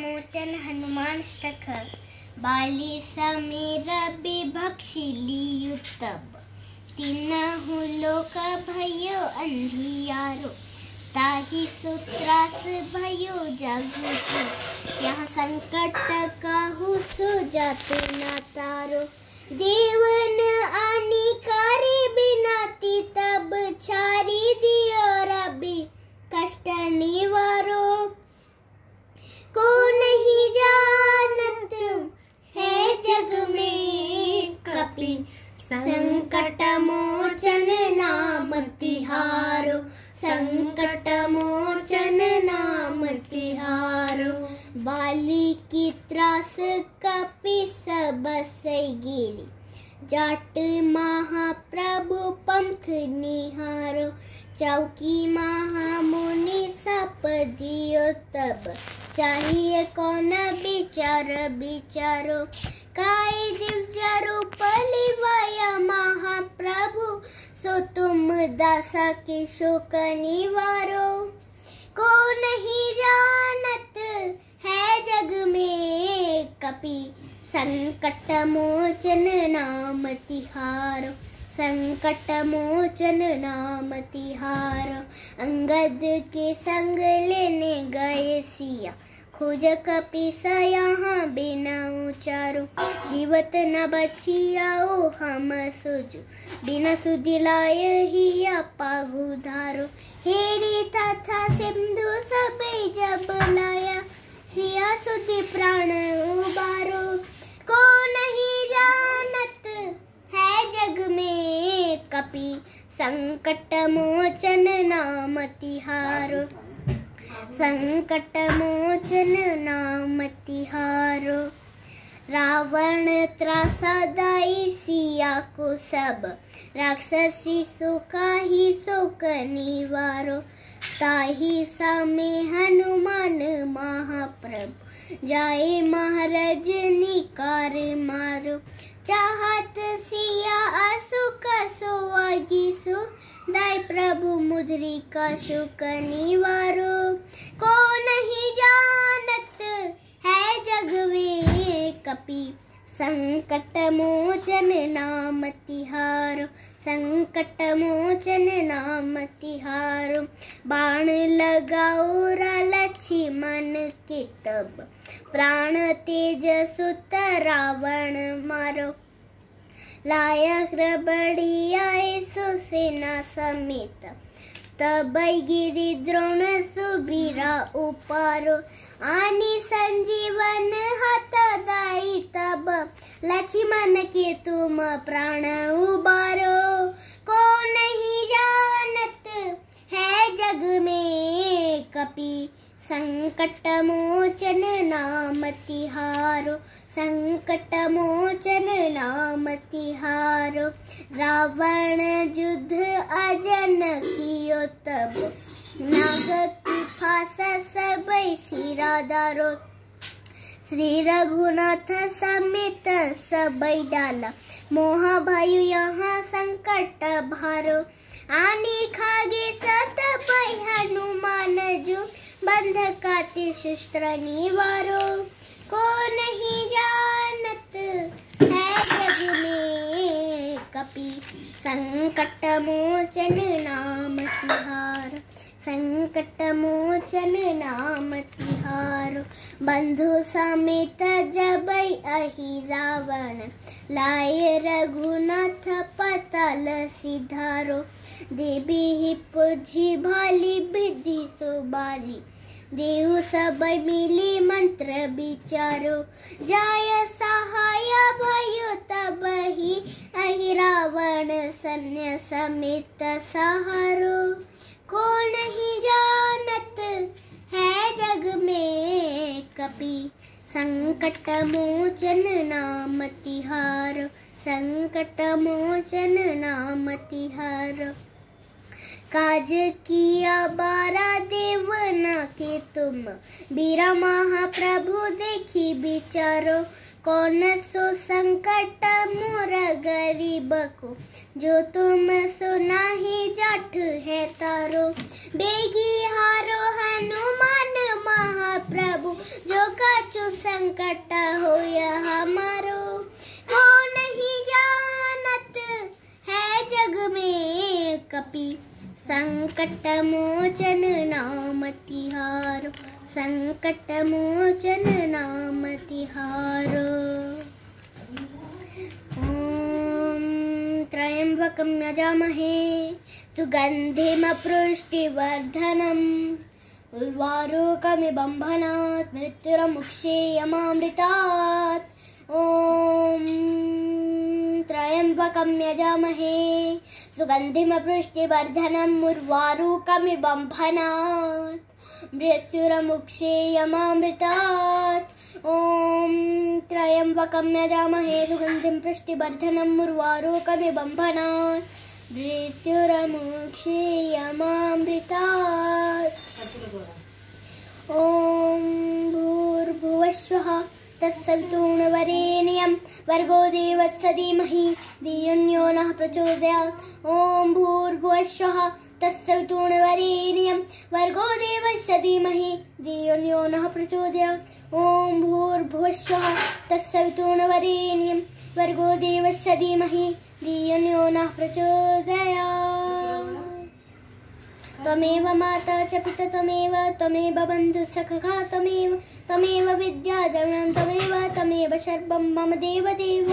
मोचन हनुमान स्तख बाली समीर विभक्षी लियु तब। तीनहु लोक भयो अंधियारो। ताहि सुत्रास भयो जगत। यहाँ संकट काहू सो जाते न तारो देवन आनी करे बिनाती तब छारी दियो संकट मोचन नाम तिहारो बाली की त्रास कपि सब गिरी। जाट महाप्रभु पंथ निहारो, चौकी महामुनि सप दियो तब। चाहिए कौन विचार विचारो, काय दिव्य रूप महाप्रभु सो तुम दासा के शोक निवारो को नहीं जानत है जग में कपि। संकट मोचन नाम तिहारो। संकट मोचन नाम तिहार। अंगद के संग लेने गए सिया। खोज कपिस यहाँ बिना उचारो। जीवत न बचियाओ हम सुजु। बिना सुदिलाय ही पागु धारो हेरी तथा सिंधु सब जब लाया। सिया सुधि प्राण उबारो। को नहीं जानत है जग में कपि। संकट मोचन नाम तिहारो। संकट मोचन नाम तिहारो रावण त्रासदाई सिया को सब, राक्षसी सुखा ही सुख निवारो ताही सामे हनुमान महाप्रभु, जाए महाराज निकार मारो। चाहत सिया असुख सुवागी सु दाय प्रभु मुद्री का शुक निवारो को नहीं जानत है जग में कपि? संकट मोचन नाम तिहारो, संकट मोचन नाम तिहारो। बाण लगाओ लक्ष्मण के तब, प्राण तेज सुत रावण मारो। लायक बड़ी आए सुसेना समेत। तब गिरी द्रोण सुबीरा उपारो। आनी संजीवन हत दाई तब। लक्ष्मण के तुम प्राण उबारो। को नहीं जानत है जग में कपि। संकट मोचन नाम तिहारो। संकट मोचन नाम तिहारो रावण युद्ध अजन कियो तब। नागत सब सिरादारो, श्री रघुनाथ समेत सब डाला। मोह भयो यहाँ संकट भारो, आनी खागे सत हनुमान जू बंध काति शस्त्र निवारो। को नहीं जानत है जग में कपि संकट मोचन नाम तिहार संकट मोचन नाम तिहार बंधु समेत जब अहि रावण। लाए रघुनाथ पतल सिधारो। देवी ही पुझी भाली विधि सुबाली देव सब मिली मंत्र विचारो जाय सहाय भयो तब ही अहि रावण सन्य समेत सहारो। को नहीं जानत है जग में कपि? संकट मोचन नाम तिहार। संकट मोचन नाम तिहार। काज किया बारा देवना के तुम। बीरा महाप्रभु देखी बिचारो कौन सो संकट मोर गरीब को? जो तुम सुना ही जठ है तारो। बेगी हारो हनुमान महाप्रभु, जो कछु संकट हो हमारो। को नहीं जानत है जग में कपि? संकट मोचन नाम तिहारो संकट मोचन नाम तिहारो ॐ त्र्यम्बकं यजामहे, सुगन्धिमपृष्टिवर्धनम्। उर्वारुकमिबं भनात् मृत्युरमुक्षेयमामृतात् ॐ त्र्यम्बकं यजामहे। सुगन्धिमपृष्टिवर्धनम् उर्वारुकमिबं भनात् मृत्युरमुक्षेयमामृतात् ॐ त्र्यम्बकं यजामहे। सुगन्धिं पुष्टिवर्धनम् उर्वारोकमिबं भनात् मृत्युरमुक्षेयमामृतात् ॐ भूर्भुवस्वः तत्सवितुर्वरेण्यं भर्गो देवस्य धीमहि धियो नः प्रचोदयात्। ॐ भूर्भुवस्वः तत्सवितुर्वरेण्यं भर्गो देवस्य धीमहि धियो नः प्रचोदयात्। ॐ भूर्भुवस्वः तत्सवितुर्वरेण्यं भर्गो देवस्य धीमहि धियो नः प्रचोदयात्। त्वमेव माता च पिता त्वमेव त्वमेव बन्धुसखा त्वमेव त्वमेव विद्याधरणं त्वमेव त्वमेव सर्वं मम देवदेव।